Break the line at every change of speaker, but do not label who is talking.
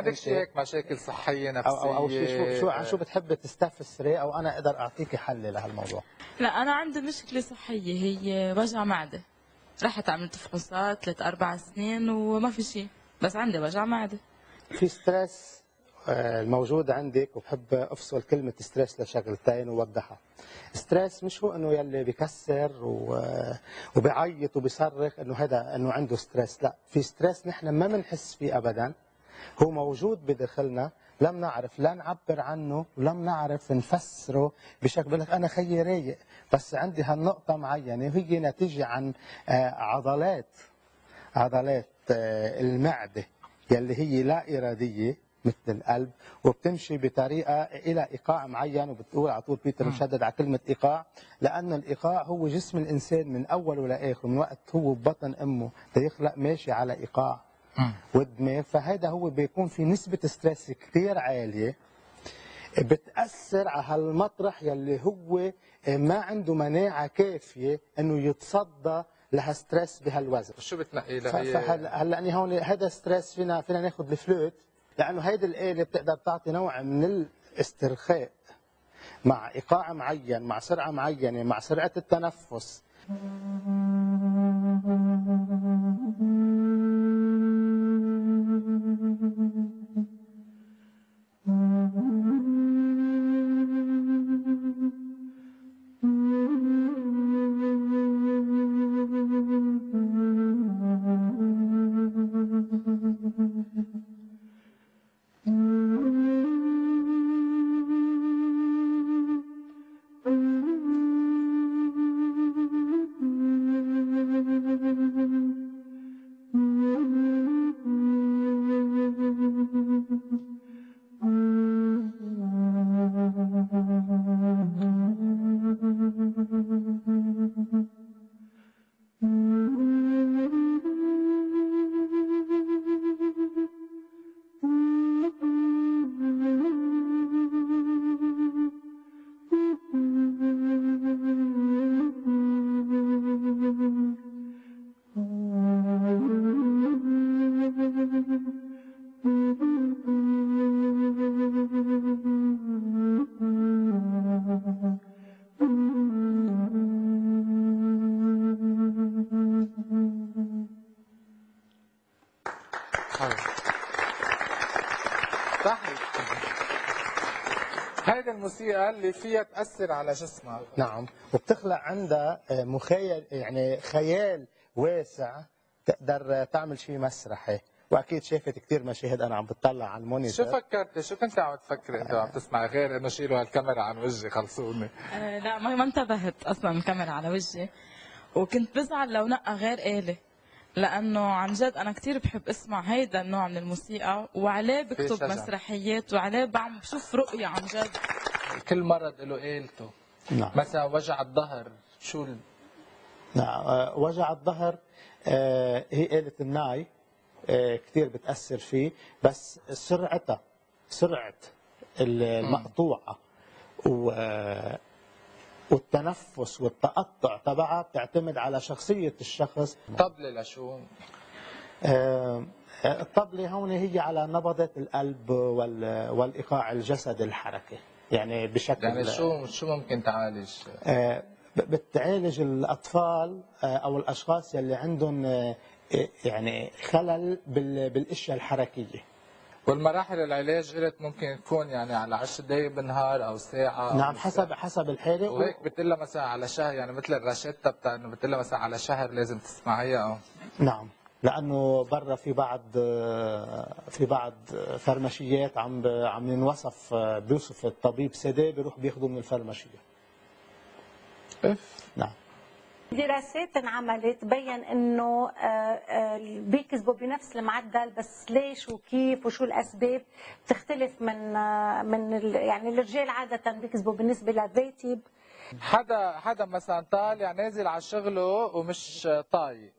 عندك هيك مشاكل صحية نفسيه
أو أو, أو شو شو شو عن شو بتحب تستفسري أو أنا أقدر اعطيكي حل لهالموضوع؟
لا أنا عندي مشكلة صحية هي وجع معدة. رحت عملت فحوصات ثلاث أربع سنين وما في شيء بس عندي وجع معدة.
في stress آه، الموجود عندك وبحب أفصل كلمة stress لشغلتين ووضحها stress مش هو إنه يلي بكسر. وبيعيط وبيصرخ إنه هذا إنه عنده stress لا. في stress نحن ما بنحس فيه ابدا. هو موجود بداخلنا لم نعرف لا نعبر عنه ولم نعرف نفسره بشكل بقول لك أنا خيي رايق بس عندي هالنقطة معينة وهي نتيجة عن آه، عضلات عضلات آه، المعدة يلي هي لا إرادية مثل القلب وبتمشي بطريقة إلى إيقاع معين وبتقول على طول بيتر مشدد على كلمة إيقاع لأنه الإيقاع هو جسم الإنسان من اوله لاخره من وقت هو ببطن أمه ليخلق ماشي على إيقاع. والدماغ فهذا هو بيكون في نسبة stress كثير عالية. بتأثر على هالمطرح يلي هو ما عنده مناعة كافية إنه يتصدى لهال stress بهالوزن.
شو بتنقي لهي
فهلا هلأ اني هون هذا stress فينا فينا ناخذ الفلوت لأنه هيدي الآلة بتقدر تعطي نوع من الاسترخاء مع إيقاع معين مع سرعة معينة مع سرعة التنفس.
صحيح. هيدي الموسيقى اللي فيها تأثر على جسمك
نعم. وبتخلق عندها آه، مخيل يعني خيال واسع تقدر تعمل شيء مسرحي. وأكيد شافت كثير مشاهد أنا عم بتطلع على
شو
المونيتور
فكرتي؟ شو كنت عم تفكري؟ انت عم تسمع غير إنه شيلوا هالكاميرا عن وجهي خلصوني.
آه لا ما ما انتبهت أصلا الكاميرا على وجهي. وكنت بزعل لو نقى غير آلة. لأنه عن جد أنا كثير بحب أسمع هيدا النوع من الموسيقى وعليه بكتب. مسرحيات وعليه بعمل بشوف رؤية عن جد.
كل مرض له آلته
نعم.
مثلا وجع الظهر شو ال...
نعم. آه، وجع الظهر آه، هي آلة الناي آه، كثير بتأثر فيه بس سرعتها سرعة المقطوعة و والتنفس والتقطع تبعها بتعتمد على شخصية الشخص.
طبلة لشو؟
آه، الطبلة هون هي على نبضة القلب وال- والإيقاع الجسدي الحركي. يعني بشكل
يعني شو شو ممكن تعالج؟
آه، بتعالج الأطفال آه، أو الأشخاص يلي عندهم آه، يعني خلل بال- بالأشياء الحركية.
والمراحل العلاج قلت ممكن تكون يعني على 10 دقائق بالنهار أو ساعة أو
نعم
نص
حسب
ساعة.
حسب الحالة
وهيك بتقول مثلا على شهر يعني مثل الراشيتا بتاع إنه بتقول مثلا على شهر لازم تسمعيها أو
نعم لأنه برا في بعض في بعض فرمشيات عم عم ينوصف بيوصف الطبيب سداه بيروح بياخذه من الفرمشيه
إف.
نعم.
دراسات انعملت بين إنه آه، آه، بيكذبوا بنفس المعدل بس ليش وكيف وشو الأسباب بتختلف من آه، من يعني الرجال عادة بيكذبوا بالنسبة للراتب
حدا حدا مثلا طالع نازل على شغله ومش طايق.